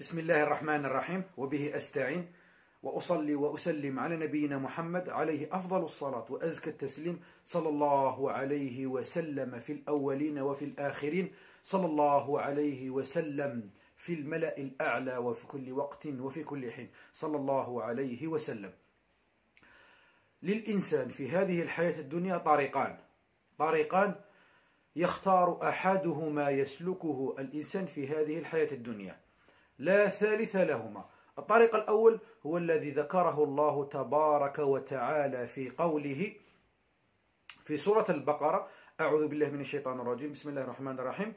بسم الله الرحمن الرحيم. وبه أستعين وأصلي وأسلم على نبينا محمد عليه أفضل الصلاة وأزكى التسليم. صلى الله عليه وسلم في الأولين وفي الآخرين. صلى الله عليه وسلم في الملأ الأعلى وفي كل وقت وفي كل حين. صلى الله عليه وسلم. للإنسان في هذه الحياة الدنيا طريقان. طريقان يختار أحدهما يسلكه الإنسان في هذه الحياة الدنيا. لا ثالث لهما. الطريق الأول هو الذي ذكره الله تبارك وتعالى في قوله في سورة البقرة. أعوذ بالله من الشيطان الرجيم. بسم الله الرحمن الرحيم.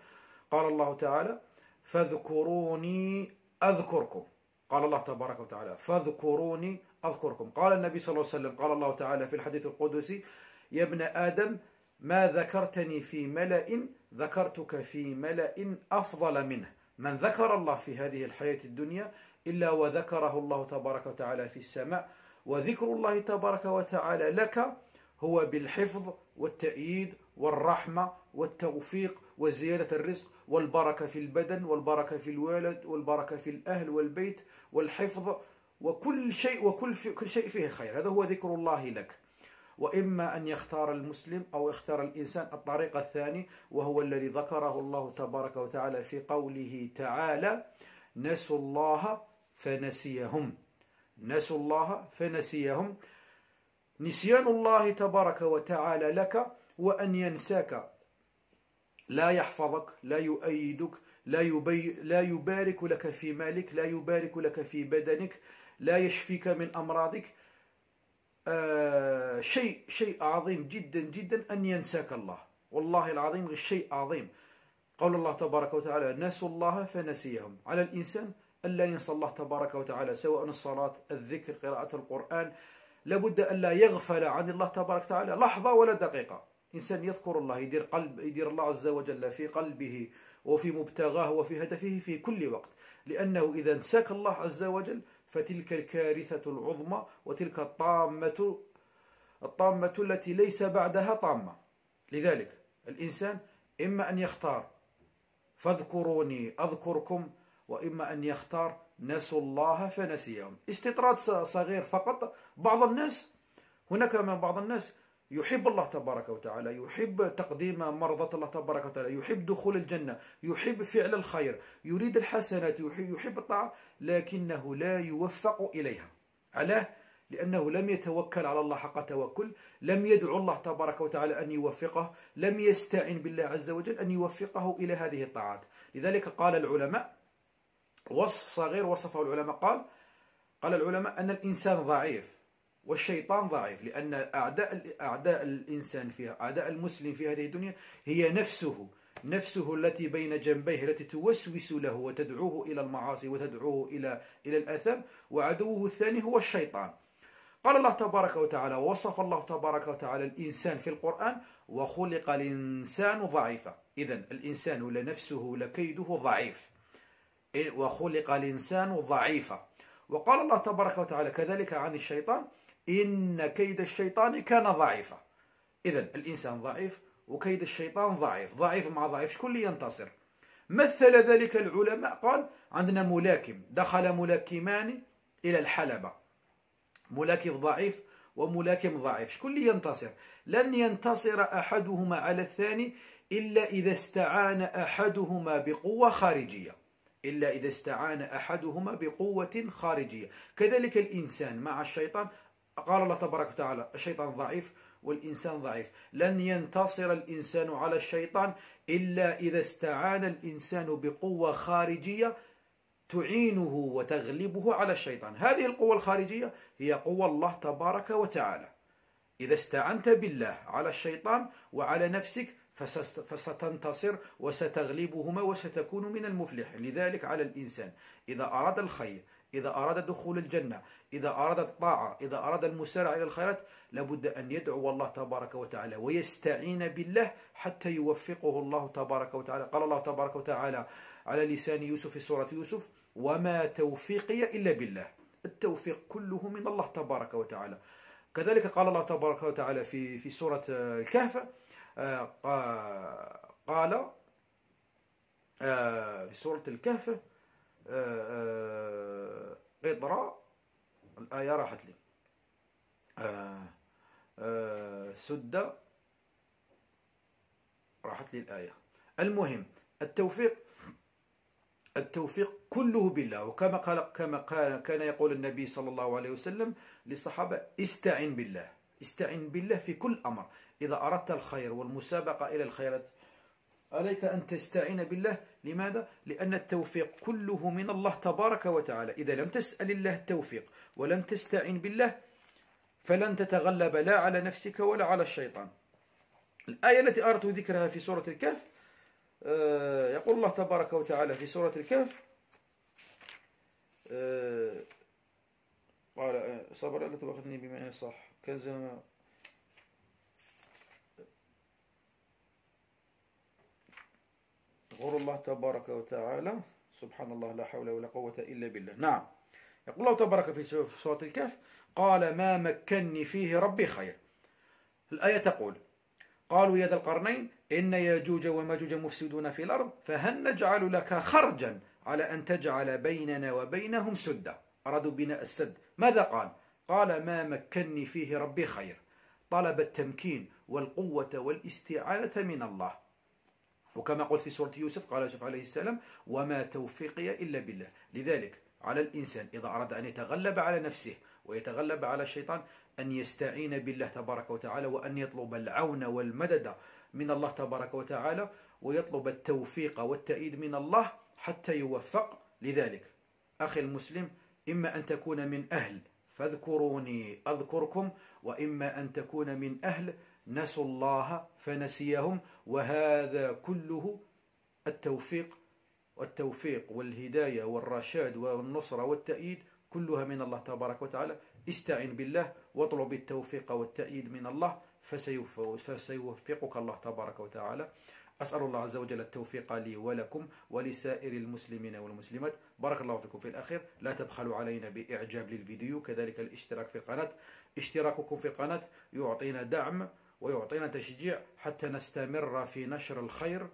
قال الله تعالى فاذكروني أذكركم. قال الله تبارك وتعالى فاذكروني أذكركم. قال النبي صلى الله عليه وسلم قال الله تعالى في الحديث القدسي يا ابن آدم ما ذكرتني في ملأ ذكرتك في ملأ أفضل منه. من ذكر الله في هذه الحياة الدنيا إلا وذكره الله تبارك وتعالى في السماء وذكر الله تبارك وتعالى لك هو بالحفظ والتأييد والرحمة والتوفيق وزيادة الرزق والبركة في البدن والبركة في الولد والبركة في الأهل والبيت والحفظ وكل شيء وكل في كل شيء فيه خير. هذا هو ذكر الله لك. وإما أن يختار المسلم أو يختار الإنسان الطريق الثاني وهو الذي ذكره الله تبارك وتعالى في قوله تعالى نسوا الله فنسيهم نسوا الله فنسيهم. نسيان الله تبارك وتعالى لك وأن ينساك. لا يحفظك لا يؤيدك لا, يبي لا يبارك لك في مالك لا يبارك لك في بدنك لا يشفيك من أمراضك. آه شيء شيء عظيم جدا جدا أن ينساك الله. والله العظيم شيء عظيم. قول الله تبارك وتعالى نسوا الله فنسيهم. على الإنسان ألا ينسى الله تبارك وتعالى سواء الصلاة الذكر قراءة القرآن. لابد أن لا يغفل عن الله تبارك وتعالى لحظة ولا دقيقة. إنسان يذكر الله يدير, قلب يدير الله عز وجل في قلبه وفي مبتغاه وفي هدفه في كل وقت. لأنه إذا انساك الله عز وجل فتلك الكارثة العظمى وتلك الطامة الطامة التي ليس بعدها طامة. لذلك الإنسان إما أن يختار فاذكروني أذكركم وإما أن يختار نسوا الله فنسيهم. استطراد صغير فقط. بعض الناس هناك من بعض الناس يحب الله تبارك وتعالى يحب تقديم مرضة الله تبارك وتعالى يحب دخول الجنة يحب فعل الخير يريد الحسنات يحب الطاعة لكنه لا يوفق إليها. علاه لأنه لم يتوكل على الله حق توكل لم يدعو الله تبارك وتعالى أن يوفقه لم يستعن بالله عز وجل أن يوفقه إلى هذه الطاعات. لذلك قال العلماء وصف صغير وصفه العلماء قال قال العلماء أن الإنسان ضعيف والشيطان ضعيف لأن أعداء أعداء الإنسان فيها أعداء المسلم في هذه الدنيا هي نفسه نفسه التي بين جنبيه التي توسوس له وتدعوه إلى المعاصي وتدعوه إلى إلى الآثام وعدوه الثاني هو الشيطان. قال الله تبارك وتعالى وصف الله تبارك وتعالى الإنسان في القرآن وخلق الإنسان ضعيفا. إذا الإنسان لنفسه لكيده ضعيف. وخلق الإنسان ضعيفا. وقال الله تبارك وتعالى كذلك عن الشيطان إن كيد الشيطان كان ضعيفا. إذا الإنسان ضعيف وكيد الشيطان ضعيف. ضعيف مع ضعيف شكون اللي ينتصر. مثل ذلك العلماء قال عندنا ملاكم. دخل ملاكمان إلى الحلبة. ملاكم ضعيف وملاكم ضعيف. شكون اللي ينتصر؟ لن ينتصر أحدهما على الثاني إلا إذا استعان أحدهما بقوة خارجية. إلا إذا استعان أحدهما بقوة خارجية. كذلك الإنسان مع الشيطان قال الله تبارك وتعالى الشيطان ضعيف والإنسان ضعيف. لن ينتصر الإنسان على الشيطان إلا إذا استعان الإنسان بقوة خارجية تعينه وتغلبه على الشيطان. هذه القوة الخارجية هي قوة الله تبارك وتعالى. إذا استعنت بالله على الشيطان وعلى نفسك فستنتصر وستغلبهما وستكون من المفلحين. لذلك على الإنسان إذا أراد الخير إذا أراد دخول الجنة إذا أراد الطاعة إذا أراد المسارعة إلى الخيرات لابد أن يدعو الله تبارك وتعالى ويستعين بالله حتى يوفقه الله تبارك وتعالى. قال الله تبارك وتعالى على لسان يوسف في سورة يوسف وما توفيقي إلا بالله. التوفيق كله من الله تبارك وتعالى. كذلك قال الله تبارك وتعالى في في سورة الكهف آه، قال آه، في سورة الكهف آه، قطرة الآية راحت لي. سد راحت لي الآية. المهم التوفيق التوفيق كله بالله. وكما قال كما قال كان يقول النبي صلى الله عليه وسلم للصحابة استعن بالله. استعن بالله في كل أمر. إذا أردت الخير والمسابقة إلى الخيرات عليك أن تستعين بالله. لماذا؟ لأن التوفيق كله من الله تبارك وتعالى. إذا لم تسأل الله التوفيق ولم تستعين بالله فلن تتغلب لا على نفسك ولا على الشيطان. الآية التي أردت ذكرها في سورة الكهف آه، يقول الله تبارك وتعالى في سورة الكهف آه، قال آه، صبر لا تبخذني بما صح. كان غور الله تبارك وتعالى سبحان الله لا حول ولا قوة إلا بالله. نعم. يقول الله تبارك في سورة الكهف قال ما مكني فيه ربي خير. الآية تقول قالوا يا ذا القرنين إن ياجوج وماجوج مفسدون في الأرض فهل نجعل لك خرجا على أن تجعل بيننا وبينهم سدا؟ أرادوا بناء السد. ماذا قال؟ قال ما مكني فيه ربي خير. طلب التمكين والقوة والاستعانة من الله. وكما قلت في سورة يوسف قال يوسف عليه السلام وما توفيقي إلا بالله. لذلك على الإنسان إذا أراد أن يتغلب على نفسه ويتغلب على الشيطان أن يستعين بالله تبارك وتعالى وأن يطلب العون والمدد من الله تبارك وتعالى ويطلب التوفيق والتأييد من الله حتى يوفق. لذلك أخي المسلم إما أن تكون من أهل فاذكروني أذكركم وإما أن تكون من أهل نسوا الله فنسيهم وهذا كله التوفيق والتوفيق والهداية والرشاد والنصرة والتأييد كلها من الله تبارك وتعالى. استعن بالله واطلب التوفيق والتأييد من الله فسيوفقك الله تبارك وتعالى. أسأل الله عز وجل التوفيق لي ولكم ولسائر المسلمين والمسلمات. بارك الله فيكم في الأخير. لا تبخلوا علينا بإعجاب للفيديو. كذلك الاشتراك في القناة اشتراككم في القناة يعطينا دعم ويعطينا تشجيع حتى نستمر في نشر الخير.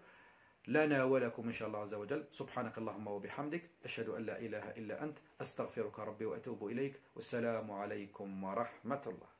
لنا ولكم إن شاء الله عز وجل. سبحانك اللهم وبحمدك أشهد أن لا إله إلا أنت أستغفرك ربي وأتوب إليك والسلام عليكم ورحمة الله.